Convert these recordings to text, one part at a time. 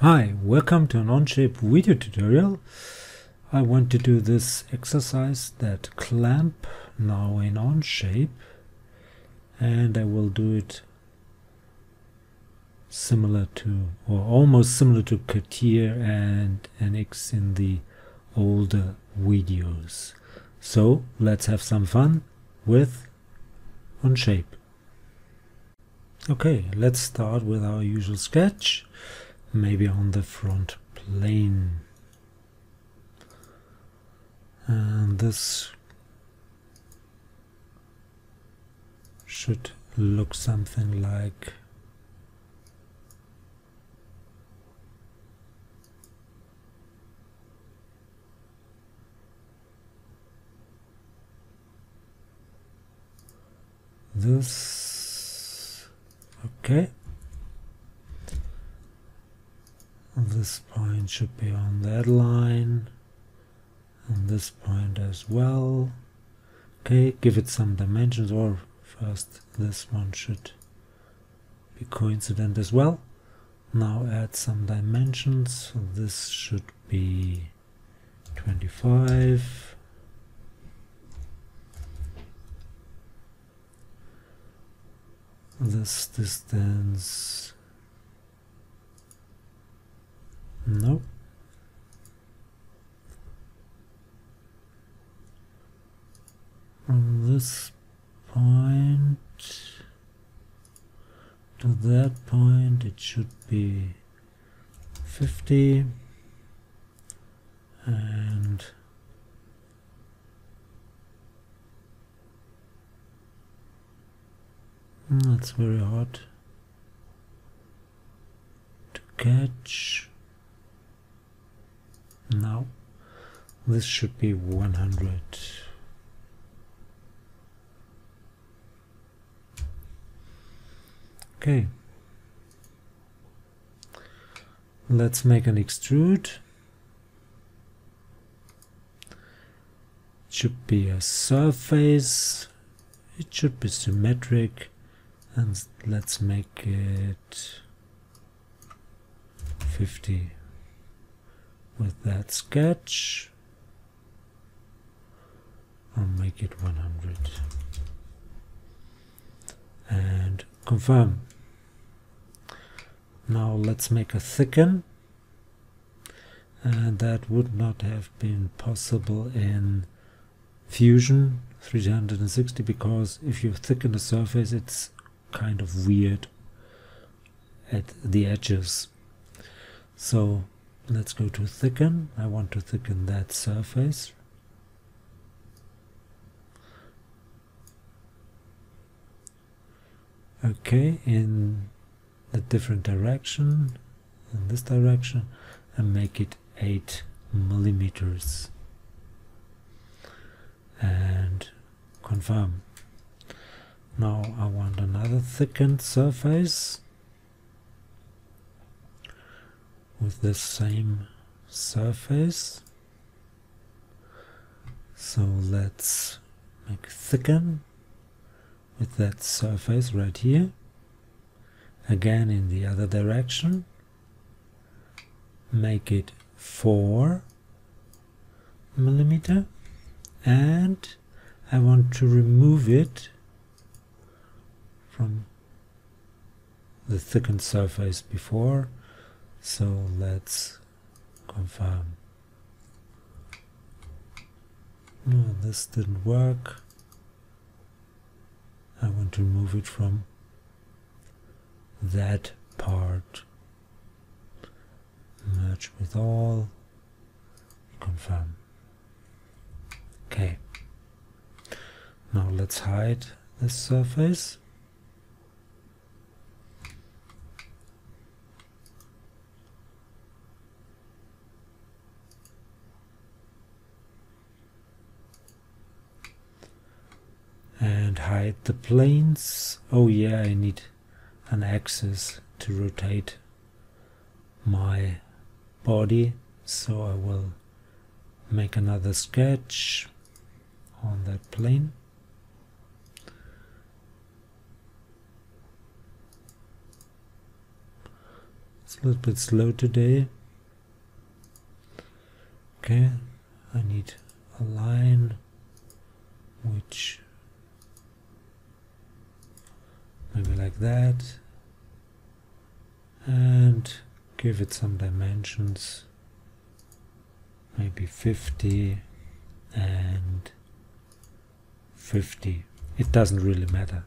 Hi, welcome to an Onshape video tutorial. I want to do this exercise, that clamp, now in Onshape, and I will do it similar to, or almost similar to CATIA and NX in the older videos. So let's have some fun with Onshape. Okay, let's start with our usual sketch maybe on the front plane. And this should look something like this. Okay this point should be on that line and this point as well. Okay give it some dimensions or first this one should be coincident as well. Now add some dimensions this should be 25 this distance Nope. From this point to that point it should be 50 and that's very hard to catch now this should be 100 okay. Let's make an extrude. It should be a surface. It should be symmetric. And let's make it 50 with that sketch. I'll make it 100 and confirm. Now let's make a thicken. And that would not have been possible in Fusion 360 because if you thicken the surface it's kind of weird at the edges. So let's go to thicken. I want to thicken that surface. Okay in a different direction in this direction and make it 8 millimeters. And confirm. Now I want another thickened surface with the same surface. So let's make thicken with that surface right here. Again in the other direction. Make it 4 millimeter. And I want to remove it from the thickened surface before so let's confirm. No this didn't work. I want to remove it from that part. Merge with all. Confirm. Okay. Now let's hide this surface and hide the planes. Oh yeah, I need an axis to rotate my body, so I will make another sketch on that plane. It's a little bit slow today. Okay, I need a line which maybe like that. And give it some dimensions. Maybe 50 and 50 it doesn't really matter.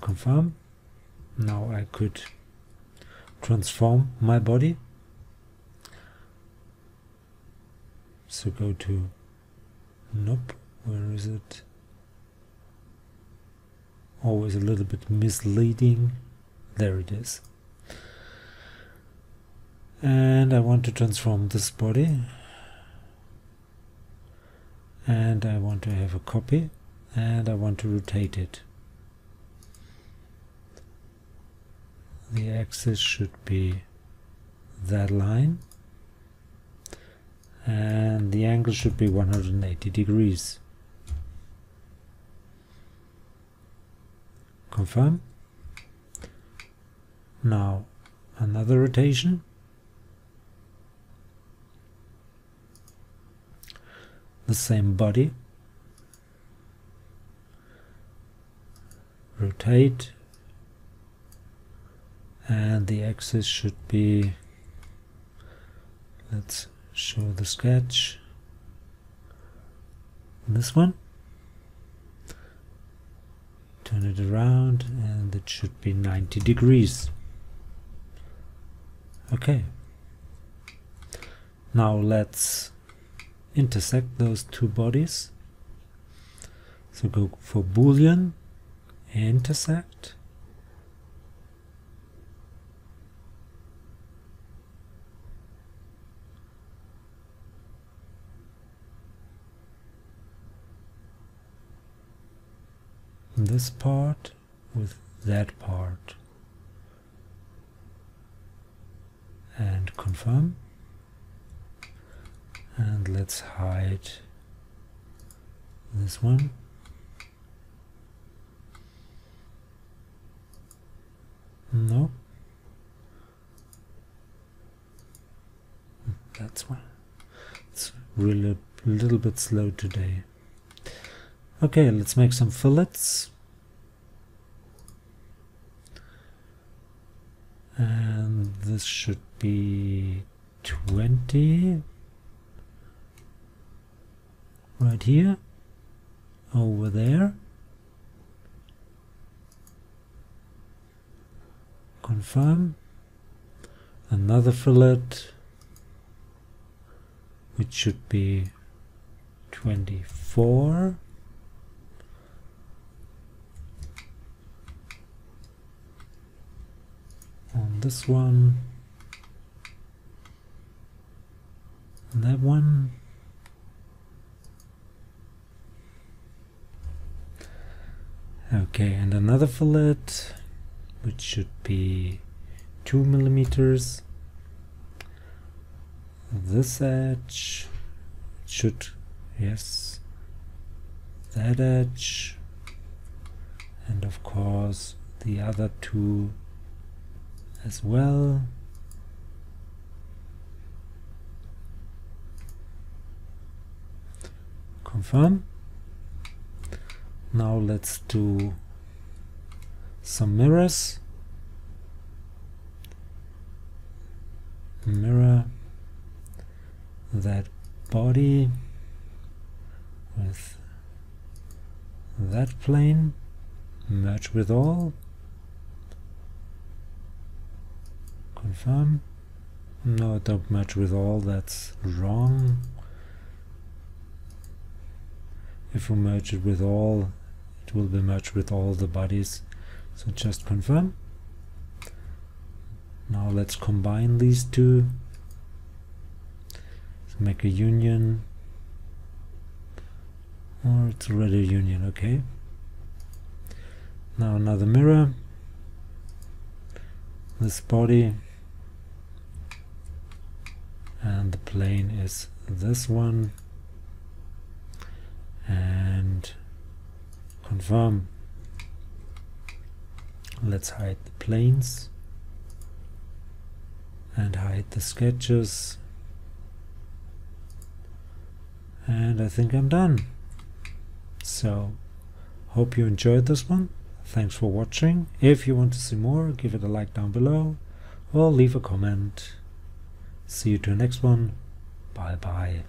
Confirm? Now I could transform my body. So go to nope where is it always a little bit misleading. There it is. And I want to transform this body. And I want to have a copy. And I want to rotate it. The axis should be that line. And the angle should be 180 degrees confirm. Now another rotation. The same body. Rotate. And the axis should be let's show the sketch. This one turn it around and it should be 90 degrees. Okay. Now let's intersect those two bodies. So go for boolean intersect this part with that part. And confirm. And let's hide this one. No. That's one. It's really a little bit slow today. Okay let's make some fillets and this should be 20 right here over there. Confirm. Another fillet which should be 24 on this one. And that one. Okay and another fillet which should be two millimeters. This edge should yes. That edge. And of course the other two as well. Confirm. Now let's do some mirrors. Mirror that body with that plane, merge with all, confirm. No don't merge with all that's wrong. If we merge it with all it will be merged with all the bodies. So just confirm. Now let's combine these two. Make a union. Or it's already a union okay. Now another mirror. This body and the plane is this one. And confirm. Let's hide the planes. And hide the sketches. And I think I'm done. So hope you enjoyed this one. Thanks for watching. If you want to see more give it a like down below or leave a comment see you to the next one. Bye bye